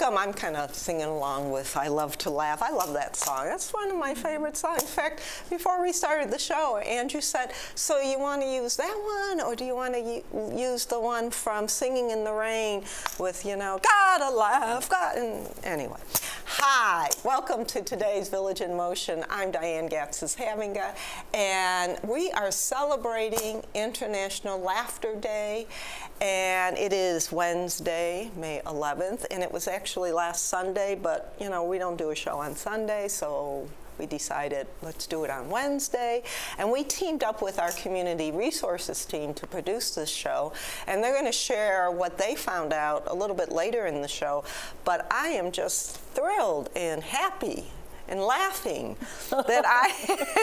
welcome. I'm kind of singing along with I Love to Laugh. I love that song. That's one of my favorite songs. In fact, before we started the show, Andrew said, So you want to use that one, or do you want to use the one from Singing in the Rain with, you know, gotta laugh, got and anyway. Hi, welcome to today's Village in Motion. I'm Diane Gatzis Havinga, and we are celebrating International Laughter Day, and it is Wednesday, May 11th, and it was actually last Sunday, but you know, we don't do a show on Sunday, so we decided let's do it on Wednesday. And we teamed up with our community resources team to produce this show. And they're going to share what they found out a little bit later in the show. But I am just thrilled and happy and laughing that I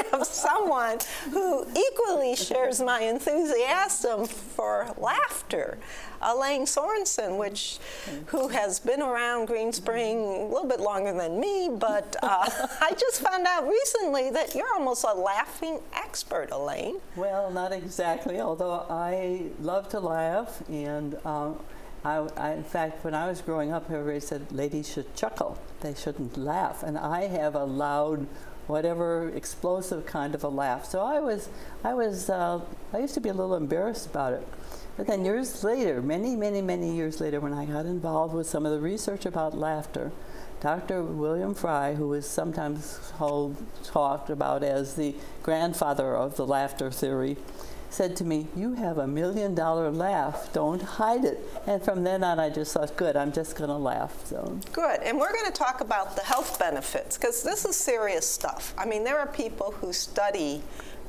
have someone who equally shares my enthusiasm for laughter. Elaine Sorensen, which who has been around Greenspring a little bit longer than me, but uh, I just found out recently that you're almost a laughing expert, Elaine. Well, not exactly, although I love to laugh and. Um, I, I, in fact, when I was growing up, everybody said ladies should chuckle. They shouldn't laugh. And I have a loud, whatever explosive kind of a laugh. So I was, I was, uh, I used to be a little embarrassed about it. But then years later, many, many, many years later, when I got involved with some of the research about laughter, Dr. William Fry, who is sometimes called, talked about as the grandfather of the laughter theory, said to me, You have a million dollar laugh, don't hide it. And from then on, I just thought, Good, I'm just going to laugh. So Good. And we're going to talk about the health benefits because this is serious stuff. I mean, there are people who study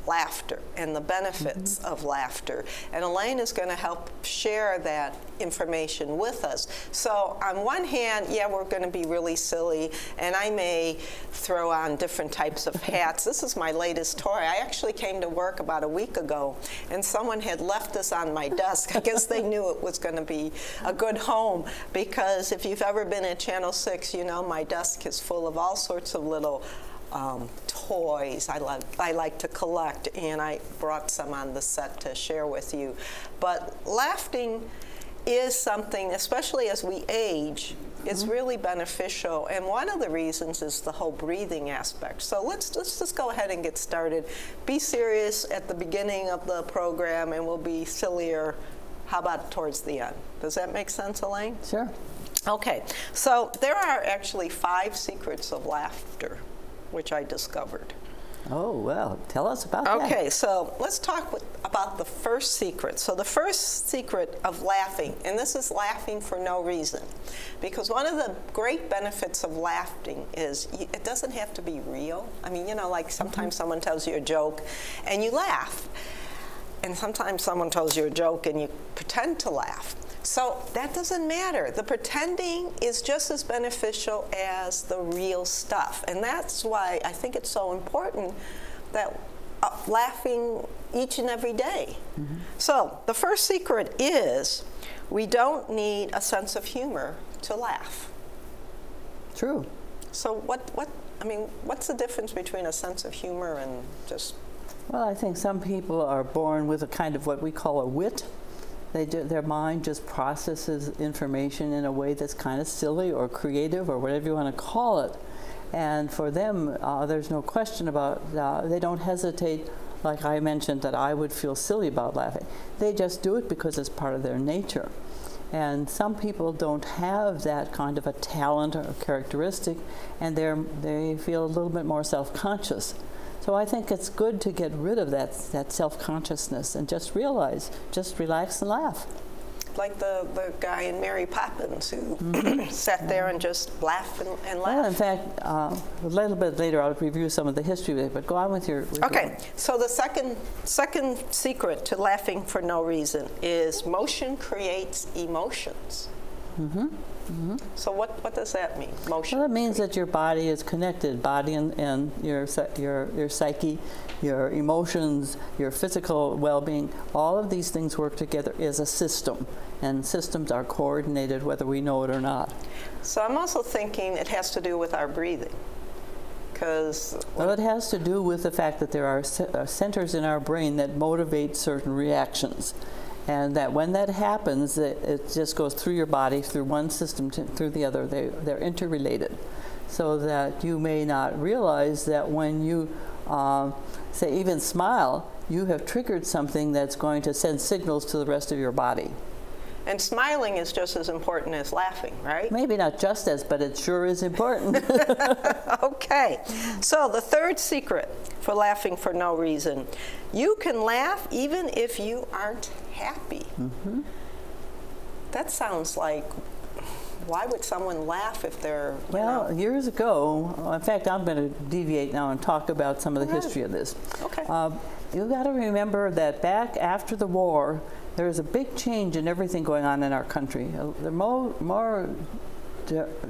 laughter and the benefits mm -hmm. of laughter. And Elaine is going to help share that information with us. So, on one hand, yeah, we're going to be really silly, and I may throw on different types of hats. this is my latest toy. I actually came to work about a week ago, and someone had left this on my desk. I guess they knew it was going to be a good home because if you've ever been at Channel 6, you know my desk is full of all sorts of little um, toys I like, I like to collect, and I brought some on the set to share with you. But laughing is something, especially as we age, it's mm-hmm. really beneficial. And one of the reasons is the whole breathing aspect. So let's, let's just go ahead and get started. Be serious at the beginning of the program, and we'll be sillier. How about towards the end? Does that make sense, Elaine? Sure. Okay, so there are actually five secrets of laughter which I discovered. Oh, well, tell us about okay, that. Okay, so let's talk with, about the first secret. So, the first secret of laughing, and this is laughing for no reason, because one of the great benefits of laughing is it doesn't have to be real. I mean, you know, like sometimes mm -hmm. someone tells you a joke and you laugh, and sometimes someone tells you a joke and you pretend to laugh. So that doesn't matter. The pretending is just as beneficial as the real stuff. And that's why I think it's so important that uh, laughing each and every day. Mm -hmm. So the first secret is we don't need a sense of humor to laugh. True. So what, what I mean, what's the difference between a sense of humor and just well, I think some people are born with a kind of what we call a wit, they do, their mind just processes information in a way that's kind of silly or creative or whatever you want to call it. And for them, uh, there's no question about, uh, they don't hesitate, like I mentioned, that I would feel silly about laughing. They just do it because it's part of their nature. And some people don't have that kind of a talent or characteristic, and they they feel a little bit more self conscious. So I think it's good to get rid of that, that self-consciousness and just realize, just relax and laugh. Like the, the guy in Mary Poppins who mm -hmm. sat there and just laughed and, and laughed. Well, in fact, uh, a little bit later I'll review some of the history of it, but go on with your. With okay, your so the second, second secret to laughing for no reason is motion creates emotions. Mm -hmm. Mm -hmm. So what, what does that mean, motion? Well, it means that your body is connected, body and, and your, your, your psyche, your emotions, your physical well-being, all of these things work together as a system. And systems are coordinated whether we know it or not. So I'm also thinking it has to do with our breathing. Because well, it has to do with the fact that there are centers in our brain that motivate certain reactions. And that when that happens, it, it just goes through your body, through one system to, through the other. They, they're interrelated. So that you may not realize that when you, uh, say, even smile, you have triggered something that's going to send signals to the rest of your body. And smiling is just as important as laughing, right? Maybe not just as, but it sure is important. okay. So, the third secret for laughing for no reason you can laugh even if you aren't happy. Mm-hmm. That sounds like why would someone laugh if they're well know? years ago in fact i'm going to deviate now and talk about some of the history of this okay uh, you've got to remember that back after the war there was a big change in everything going on in our country. Uh, the more, more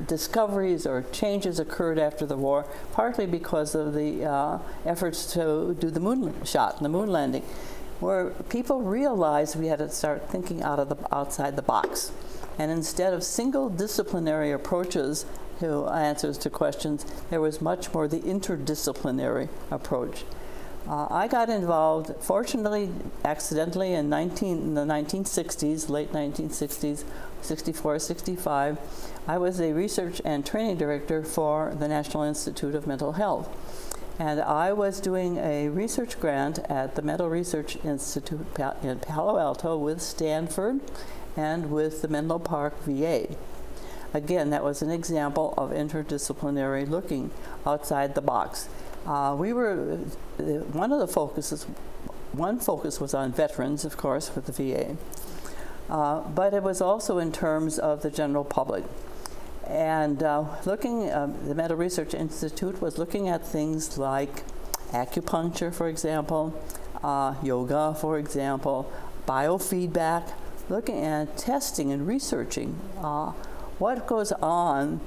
discoveries or changes occurred after the war, partly because of the uh, efforts to do the moon shot, and the moon landing, where people realized we had to start thinking out of the outside the box. And instead of single disciplinary approaches to answers to questions, there was much more the interdisciplinary approach. Uh, I got involved, fortunately, accidentally in, 19, in the 1960s, late 1960s, 64, 65. I was a research and training director for the National Institute of Mental Health. And I was doing a research grant at the Mental Research Institute in Palo Alto with Stanford and with the Menlo Park VA. Again, that was an example of interdisciplinary looking outside the box. Uh, we were, uh, one of the focuses, one focus was on veterans, of course, with the VA, uh, but it was also in terms of the general public. And uh, looking, uh, the Mental Research Institute was looking at things like acupuncture, for example, uh, yoga, for example, biofeedback, looking at testing and researching what goes on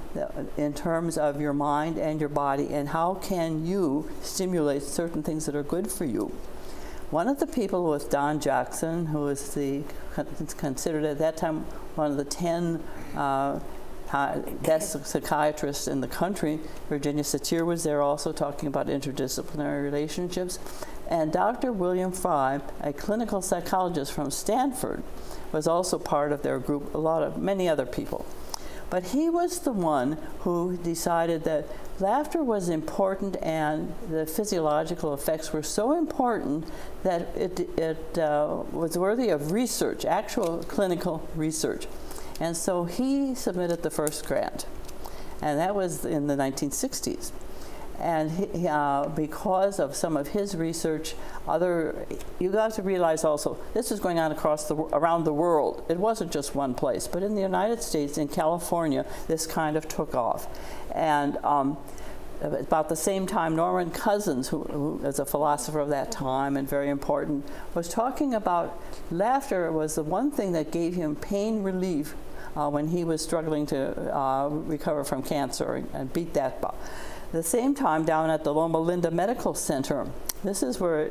in terms of your mind and your body, and how can you stimulate certain things that are good for you. One of the people was Don Jackson, who was the considered at that time one of the 10 uh, best psychiatrists in the country. Virginia Satir was there also talking about interdisciplinary relationships. And Dr. William Fry, a clinical psychologist from Stanford, was also part of their group, a lot of many other people. But he was the one who decided that laughter was important and the physiological effects were so important that it, it uh, was worthy of research, actual clinical research. And so he submitted the first grant, and that was in the 1960s. And he, uh, because of some of his research, other you got to realize also this is going on across the around the world. It wasn't just one place, but in the United States, in California, this kind of took off, and. Um, about the same time, Norman Cousins, who, who is a philosopher of that time and very important, was talking about laughter was the one thing that gave him pain relief uh, when he was struggling to uh, recover from cancer and, and beat that At the same time, down at the Loma Linda Medical Center, this is where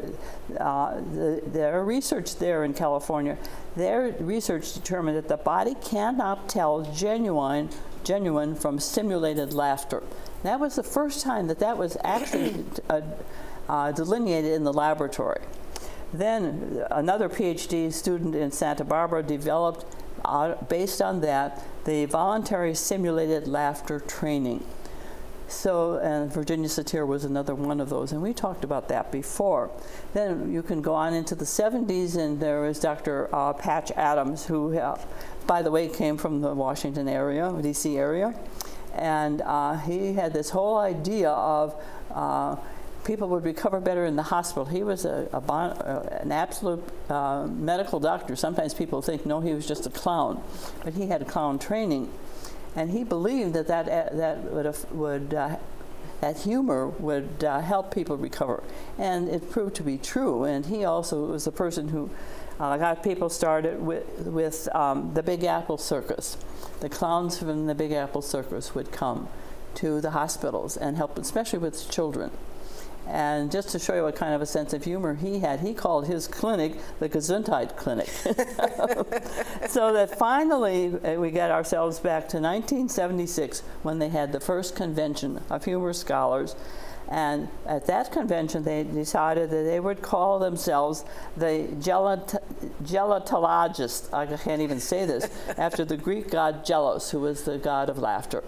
uh, the, their research there in California, their research determined that the body cannot tell genuine, genuine from simulated laughter. That was the first time that that was actually uh, uh, delineated in the laboratory. Then another PhD student in Santa Barbara developed, uh, based on that, the voluntary simulated laughter training. So, and Virginia Satir was another one of those, and we talked about that before. Then you can go on into the 70s, and there was Dr. Uh, Patch Adams, who, uh, by the way, came from the Washington area, D.C. area, and uh, he had this whole idea of uh, people would recover better in the hospital. He was a, a bon, uh, an absolute uh, medical doctor. Sometimes people think, no, he was just a clown, but he had a clown training and he believed that that, that would, would uh, that humor would uh, help people recover. And it proved to be true. And he also was the person who uh, got people started with, with um, the Big Apple Circus. The clowns from the Big Apple Circus would come to the hospitals and help, especially with children. And just to show you what kind of a sense of humor he had, he called his clinic the Gesundheit Clinic. so that finally uh, we get ourselves back to 1976 when they had the first convention of humor scholars. And at that convention, they decided that they would call themselves the gelat-. I can't even say this, after the Greek god Gelos, who was the god of laughter.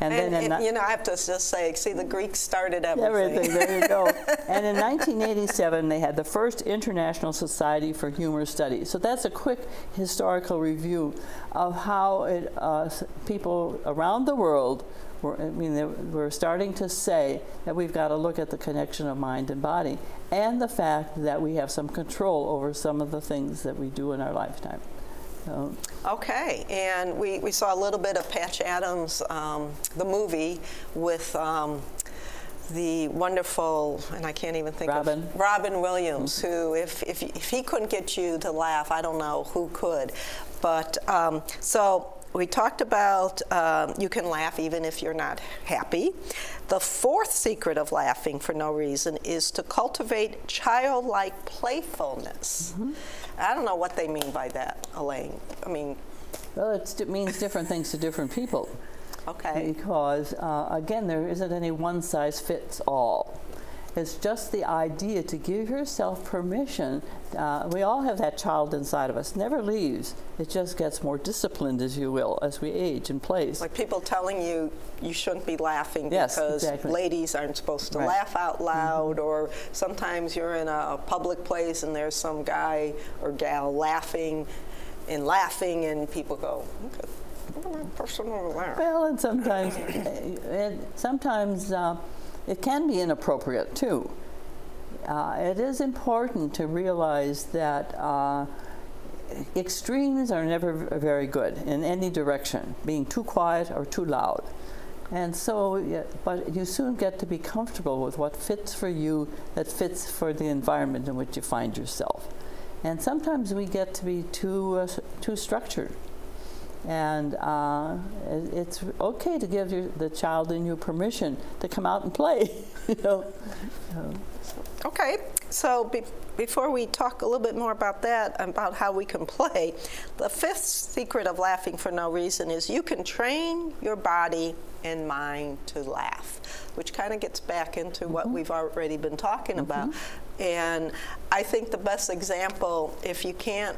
And, and then, you know, I have to just say, see, the Greeks started everything. Everything. There you go. and in 1987, they had the first International Society for Humor Studies. So that's a quick historical review of how it, uh, people around the world were, I mean, we're starting to say that we've got to look at the connection of mind and body, and the fact that we have some control over some of the things that we do in our lifetime. So. Okay, and we, we saw a little bit of Patch Adams, um, the movie with um, the wonderful, and I can't even think Robin. of Robin Williams, mm-hmm. who, if, if, if he couldn't get you to laugh, I don't know who could. But um, so we talked about um, you can laugh even if you're not happy. The fourth secret of laughing for no reason is to cultivate childlike playfulness. Mm-hmm. I don't know what they mean by that, Elaine. I mean, well, it means different things to different people. Okay. Because, uh, again, there isn't any one size fits all. It's just the idea to give yourself permission. Uh, we all have that child inside of us, never leaves. It just gets more disciplined, as you will, as we age and place. Like people telling you you shouldn't be laughing yes, because exactly. ladies aren't supposed to right. laugh out loud, mm-hmm. or sometimes you're in a public place and there's some guy or gal laughing and laughing, and people go, okay. Well, and sometimes, and sometimes uh, it can be inappropriate too. Uh, it is important to realize that uh, extremes are never very good in any direction, being too quiet or too loud. And so, but you soon get to be comfortable with what fits for you, that fits for the environment in which you find yourself. And sometimes we get to be too, uh, too structured. And uh, it's okay to give your, the child in you permission to come out and play. you know. Okay, so be before we talk a little bit more about that, about how we can play, the fifth secret of laughing for no reason is you can train your body and mind to laugh, which kind of gets back into mm -hmm. what mm-hmm. we've already been talking mm -hmm. about. And I think the best example, if you can't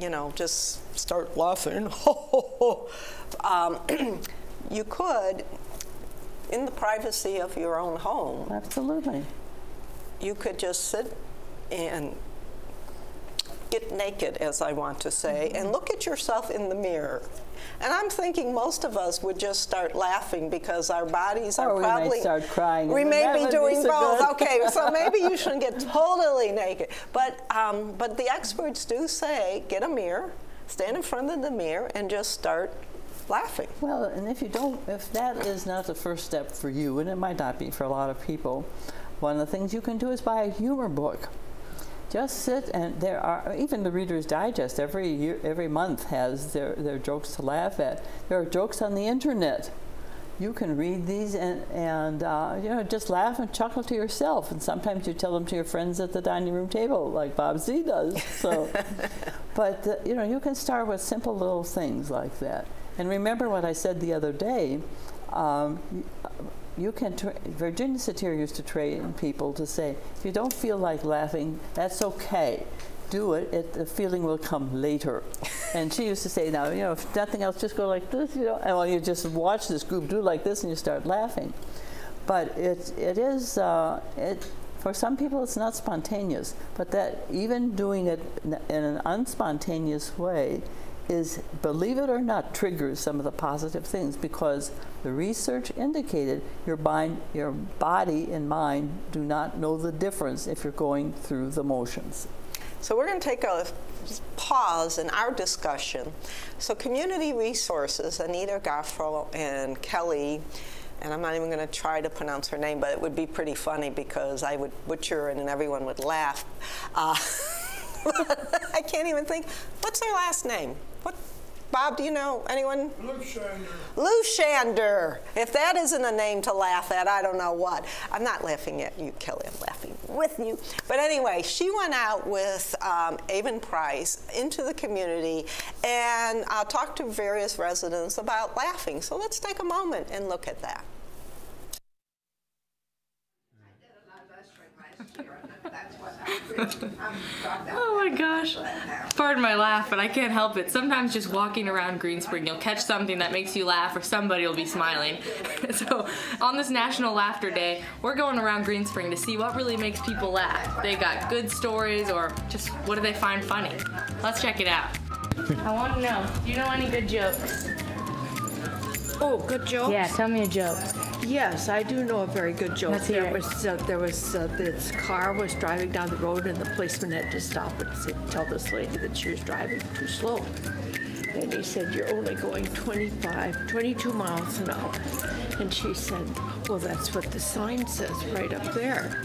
you know, just start laughing. um, you could, in the privacy of your own home. Absolutely. You could just sit and get naked, as I want to say, mm -hmm. and look at yourself in the mirror and I'm thinking most of us would just start laughing because our bodies are or probably. we may start crying. We may be doing be so both. Good. okay, so maybe you shouldn't get totally naked. But, um, but the experts do say get a mirror, stand in front of the mirror, and just start laughing. Well, and if you don't, if that is not the first step for you, and it might not be for a lot of people, one of the things you can do is buy a humor book just sit and there are even the Reader's Digest every year, every month has their, their jokes to laugh at. There are jokes on the internet. You can read these and, and uh, you know just laugh and chuckle to yourself. And sometimes you tell them to your friends at the dining room table, like Bob Z does. So, but uh, you know you can start with simple little things like that. And remember what I said the other day. Um, you can Virginia Satir used to train people to say, if you don't feel like laughing, that's okay. Do it, it the feeling will come later. and she used to say, now, you know, if nothing else, just go like this, you know, and while you just watch this group do like this and you start laughing. But it, it is, uh, it, for some people it's not spontaneous, but that even doing it in an unspontaneous way is, believe it or not, triggers some of the positive things because the research indicated your, mind, your body and mind do not know the difference if you're going through the motions. So we're going to take a pause in our discussion. So community resources, Anita Gaffro and Kelly, and I'm not even going to try to pronounce her name, but it would be pretty funny because I would butcher it and everyone would laugh. Uh, I can't even think. What's her last name? What? Bob, do you know anyone? Lou Shander. Lou Shander. If that isn't a name to laugh at, I don't know what. I'm not laughing at you, Kelly. I'm laughing with you. But anyway, she went out with um, Avon Price into the community and uh, talked to various residents about laughing. So let's take a moment and look at that. Oh my gosh. Pardon my laugh, but I can't help it. Sometimes just walking around Greenspring, you'll catch something that makes you laugh or somebody will be smiling. so on this National Laughter Day, we're going around Greenspring to see what really makes people laugh. They got good stories or just what do they find funny? Let's check it out. I want to know, do you know any good jokes? Oh, good joke. Yeah, tell me a joke. Yes, I do know a very good joke. Let's hear there it. was uh, there was uh, this car was driving down the road and the policeman had to stop and say, tell this lady that she was driving too slow. And he said, "You're only going 25, 22 miles an hour." And she said, "Well, that's what the sign says right up there."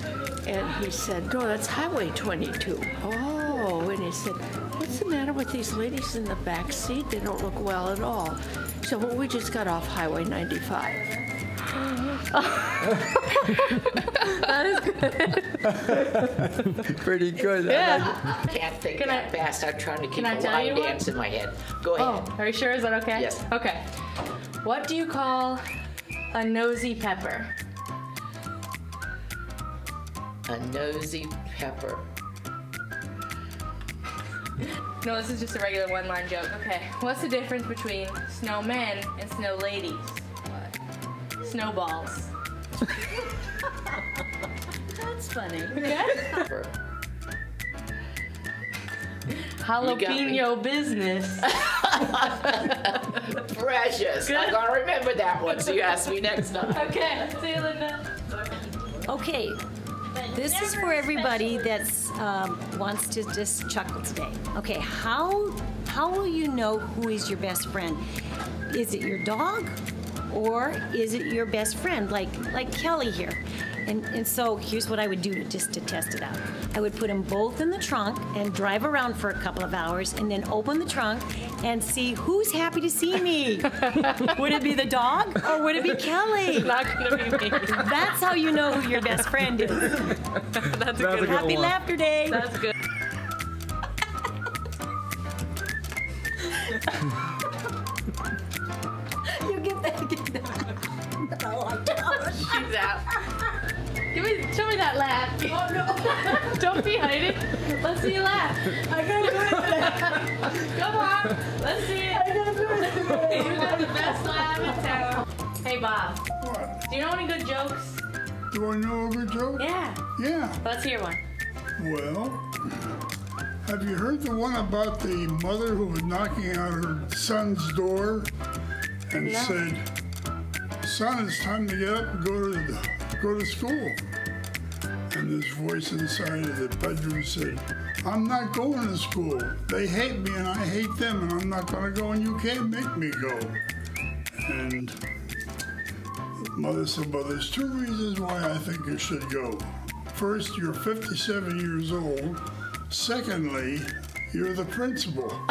And he said, "No, that's Highway 22." Oh, and he said, "What's the matter with these ladies in the back seat? They don't look well at all." So "Well, we just got off Highway 95." Pretty good. Yeah. I Can't think Can that I- fast. I'm trying to keep can I a tell you line one? dance in my head. Go Oh, ahead. are you sure? Is that okay? Yes. Okay. What do you call a nosy pepper? A nosy pepper. No, this is just a regular one-line joke. Okay. What's the difference between snowmen and snow ladies? Snowballs. That's funny. Pepper. Jalapeno business. Precious. I'm Good. gonna remember that one. So you ask me next time. okay. See you, Linda. Okay, this is for everybody that um, wants to just chuckle today. Okay, how how will you know who is your best friend? Is it your dog, or is it your best friend, like like Kelly here? And, and so here's what I would do to, just to test it out. I would put them both in the trunk and drive around for a couple of hours, and then open the trunk and see who's happy to see me. would it be the dog or would it be Kelly? Not gonna be me. That's how you know who your best friend is. That's a a good good one. Happy one. Laughter Day. That's good. Out. Give me, show me that laugh. Oh no! Don't be hiding. Let's see you laugh. I gotta do it. Come on, let's see it. I gotta do it. You got the best laugh in town. Hey Bob, What? do you know any good jokes? Do I know a good joke? Yeah. Yeah. Let's hear one. Well, have you heard the one about the mother who was knocking on her son's door and No. said, "Son, it's time to get up and go to the, go to school." And this voice inside of the bedroom said, "I'm not going to school. They hate me and I hate them, and I'm not going to go, and you can't make me go." And Mother said, Well, there's two reasons why I think you should go. First, you're 57 years old. Secondly, you're the principal.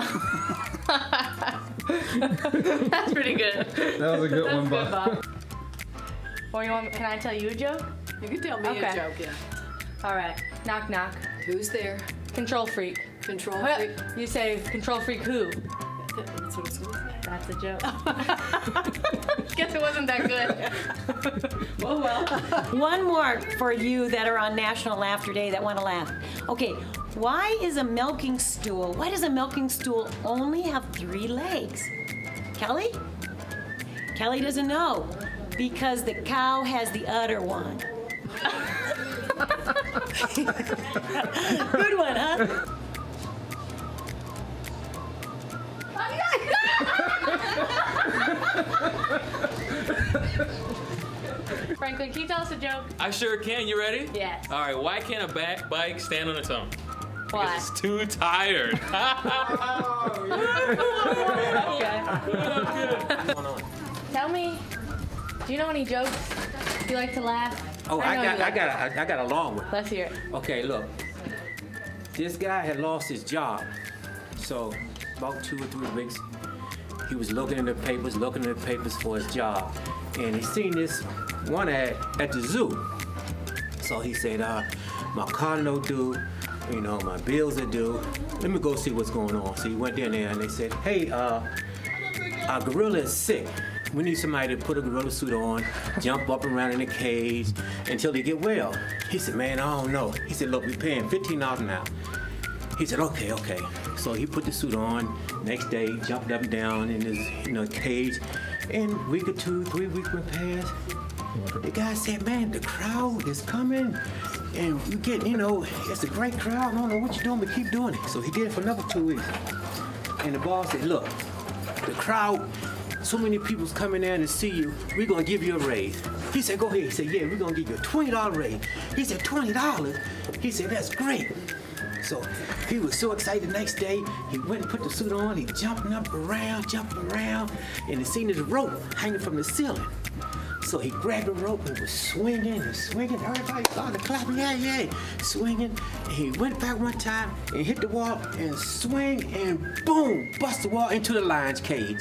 That's pretty good. That was a good one, That's good, Bob. Bob. Or you want? Can I tell you a joke? You can tell me Okay. a joke, yeah. All right. Knock knock. Who's there? Control freak. Control Well, freak? You say control freak who? That's what it's going to say. That's a joke. Guess it wasn't that good. oh well. One more for you that are on National Laughter Day that want to laugh. Okay, why is a milking stool, why does a milking stool only have three legs? Kelly? Kelly doesn't know. Because the cow has the udder one. Good one, huh? Franklin, can you tell us a joke? I sure can. You ready? Yes. All right. Why can't a back bike stand on its own? Why? Because it's too tired. Oh, okay. Tell me, do you know any jokes? Do you like to laugh? Oh, I, know got, I like got, a, I got a long one. Let's hear it. Okay, look. This guy had lost his job, so about two or three weeks, he was looking in the papers, looking in the papers for his job, and he seen this one ad at the zoo. So he said, uh, my car no due, you know, my bills are due. Let me go see what's going on. So he went in there and they said, hey, uh, our gorilla is sick. We need somebody to put a gorilla suit on, jump up and around in a cage until they get well. He said, man, I don't know. He said, look, we're paying $15 an hour. He said, okay, okay. So he put the suit on. Next day, jumped up and down in his you know, cage. And week or two, three weeks went past. The guy said, man, the crowd is coming. And you get, you know, it's a great crowd. I don't know what you're doing, but keep doing it. So he did it for another two weeks. And the boss said, look, the crowd, so many people's coming in to see you, we're gonna give you a raise. He said, go ahead. He said, yeah, we're gonna give you a $20 raise. He said, $20? He said, that's great. So he was so excited the next day, he went and put the suit on, he jumping up around, jumping around, and he seen this rope hanging from the ceiling. So he grabbed the rope and was swinging and swinging. Everybody started clapping, yeah, yeah, swinging. And he went back one time and hit the wall and swing and boom, bust the wall into the lion's cage.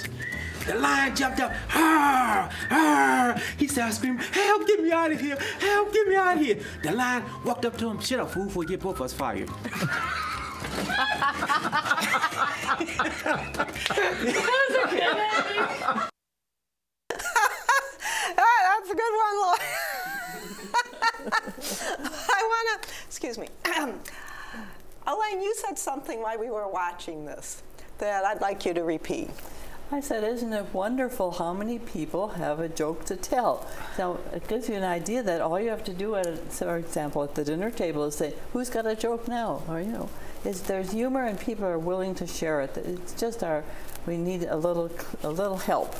The lion jumped up, ah, ah. He started screaming, help, get me out of here, help, get me out of here. The lion walked up to him, shut up, fool, before you get both of us fired. Ah, that's a good one, Lloyd. I want to, excuse me. Elaine, you said something while we were watching this that I'd like you to repeat. I said, isn't it wonderful how many people have a joke to tell? So it gives you an idea that all you have to do, at, for example, at the dinner table is say, who's got a joke now? Or, you know, is there's humor and people are willing to share it. It's just our, we need a little, a little help.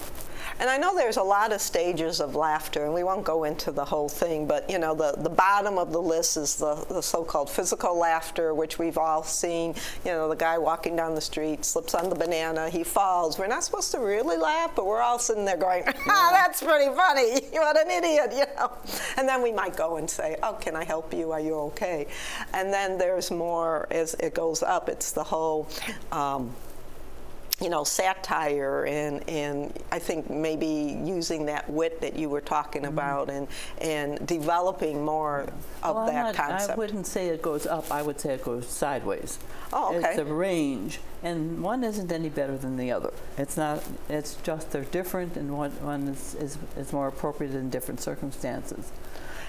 And I know there's a lot of stages of laughter, and we won't go into the whole thing, but you know, the, the bottom of the list is the, the so-called physical laughter, which we've all seen. You know, the guy walking down the street slips on the banana, he falls. We're not supposed to really laugh, but we're all sitting there going, ah, that's pretty funny. You're what an idiot, you know. And then we might go and say, oh, can I help you? Are you okay? And then there's more as it goes up. It's the whole um, you know, satire and, and I think maybe using that wit that you were talking Mm-hmm. about and, and developing more of Well, that not- concept. I wouldn't say it goes up. I would say it goes sideways. Oh, okay. It's a range, and one isn't any better than the other. It's not. It's just they're different, and one one is is, is more appropriate in different circumstances.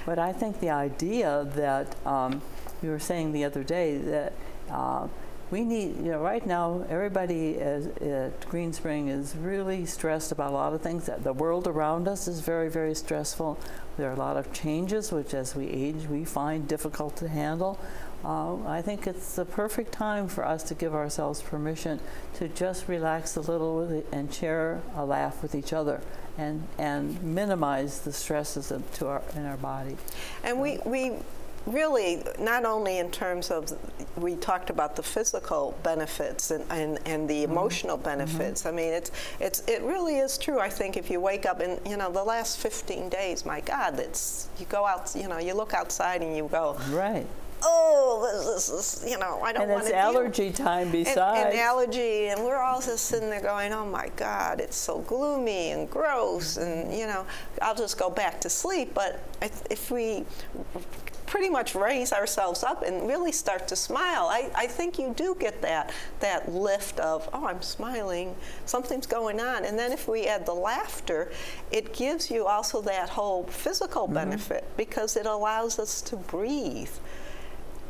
But I think the idea that um, you were saying the other day that. Uh, we need, you know, right now, everybody is, at Greenspring is really stressed about a lot of things. The world around us is very, very stressful. There are a lot of changes, which as we age, we find difficult to handle. Uh, I think it's the perfect time for us to give ourselves permission to just relax a little and share a laugh with each other and, and minimize the stresses to our, in our body. And we, we really, not only in terms of, we talked about the physical benefits and, and, and the mm-hmm. emotional mm-hmm. benefits. I mean, it's, it's, it really is true. I think if you wake up and, you know, the last 15 days, my God, it's, you go out, you know, you look outside and you go, Right. oh, this, this is, you know, I don't want to. And it's allergy time and, besides. and allergy, and we're all just sitting there going, "Oh my God, it's so gloomy and gross," and you know, I'll just go back to sleep. But if we pretty much raise ourselves up and really start to smile, I, I think you do get that that lift of, "Oh, I'm smiling, something's going on." And then if we add the laughter, it gives you also that whole physical mm-hmm. benefit because it allows us to breathe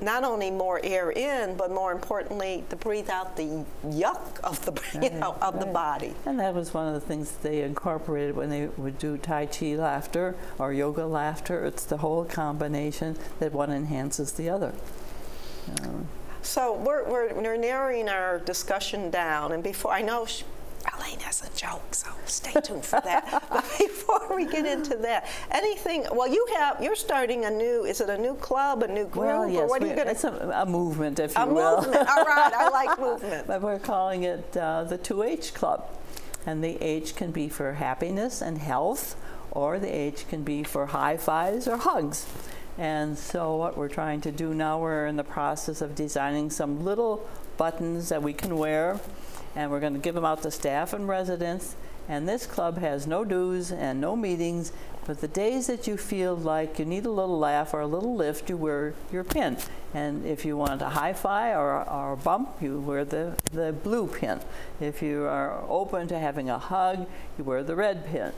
not only more air in, but more importantly, to breathe out the yuck of the you know of the body. And that was one of the things they incorporated when they would do Tai Chi laughter or yoga laughter. It's the whole combination that one enhances the other. Um, So we're, we're, we're narrowing our discussion down, and before I know. Elaine has a joke, so stay tuned for that. but before we get into that, anything? Well, you have you're starting a new. Is it a new club, a new group, well, or yes, what are you going it's a, a movement, if you A will. movement. All right, I like movement. but we're calling it uh, the 2H Club. And the H can be for happiness and health, or the H can be for high fives or hugs. And so, what we're trying to do now, we're in the process of designing some little buttons that we can wear. And we're going to give them out to staff and residents. And this club has no dues and no meetings, but the days that you feel like you need a little laugh or a little lift, you wear your pin. And if you want a high five or, or a bump, you wear the, the blue pin. If you are open to having a hug, you wear the red pin.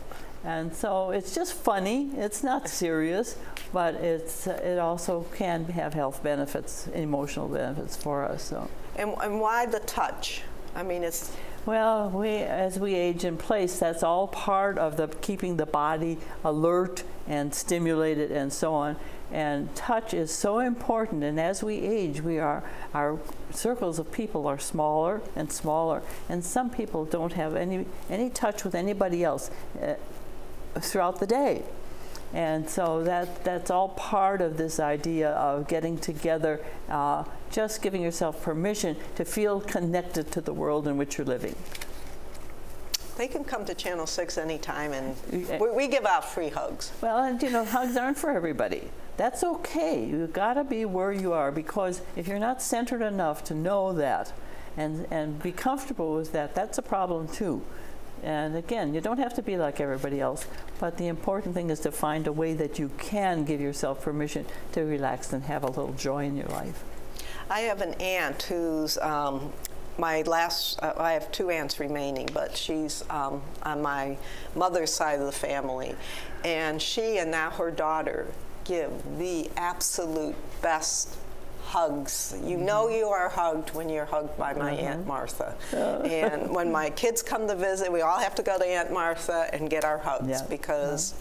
And so it's just funny. It's not serious, but it's it also can have health benefits, emotional benefits for us. So. And, and why the touch? I mean, it's Well, we, as we age in place, that's all part of the keeping the body alert and stimulated and so on. And touch is so important. And as we age, we are our circles of people are smaller and smaller. And some people don't have any any touch with anybody else uh, throughout the day. And so that, that's all part of this idea of getting together, uh, just giving yourself permission to feel connected to the world in which you're living. they can come to Channel 6 anytime, and we, we give out free hugs. Well, and you know, hugs aren't for everybody. That's okay. You've got to be where you are because if you're not centered enough to know that and, and be comfortable with that, that's a problem too. And again, you don't have to be like everybody else, but the important thing is to find a way that you can give yourself permission to relax and have a little joy in your life. I have an aunt who's um, my last, uh, I have two aunts remaining, but she's um, on my mother's side of the family. And she and now her daughter give the absolute best hugs. You know you are hugged when you're hugged by my Aunt Martha. and when my kids come to visit, we all have to go to Aunt Martha and get our hugs Yeah. because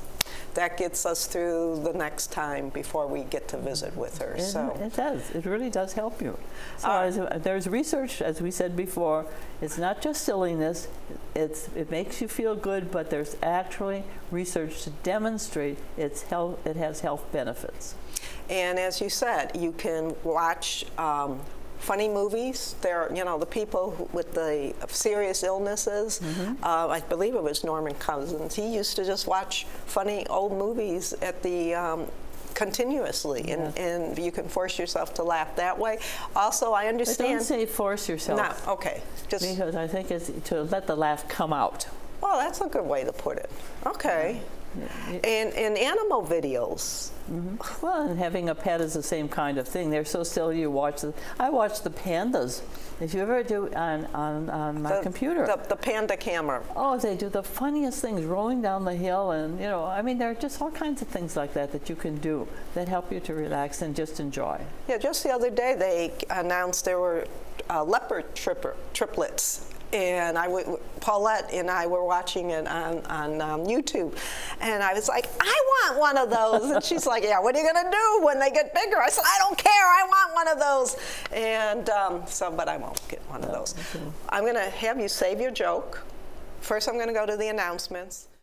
that gets us through the next time before we get to visit with her. It, so. it does. It really does help you. So Uh, as, there's research, as we said before. It's not just silliness. It's it makes you feel good, but there's actually research to demonstrate it's health. It has health benefits. And as you said, you can watch um, funny movies. There, you know, the people who- with the serious illnesses. Uh, I believe it was Norman Cousins. He used to just watch funny old movies at the. Um, continuously and, and you can force yourself to laugh that way also i understand don't say force yourself. no okay just Because I think it's to let the laugh come out. well that's a good way to put it okay and and animal videos Well, and having a pet is the same kind of thing. They're so silly. You watch the. I watch the pandas. If you ever do on on, on my the, computer. the, the panda camera Oh, they do the funniest things, rolling down the hill, and you know, I mean, there are just all kinds of things like that that you can do that help you to relax and just enjoy. Yeah, just the other day they announced there were uh, leopard tripper, triplets. And I, w- Paulette and I were watching it on, on um, YouTube. And I was like, I want one of those. And she's like, Yeah, what are you going to do when they get bigger? I said, I don't care. I want one of those. And um, so, but I won't get one of those. I'm going to have you save your joke. First, I'm going to go to the announcements.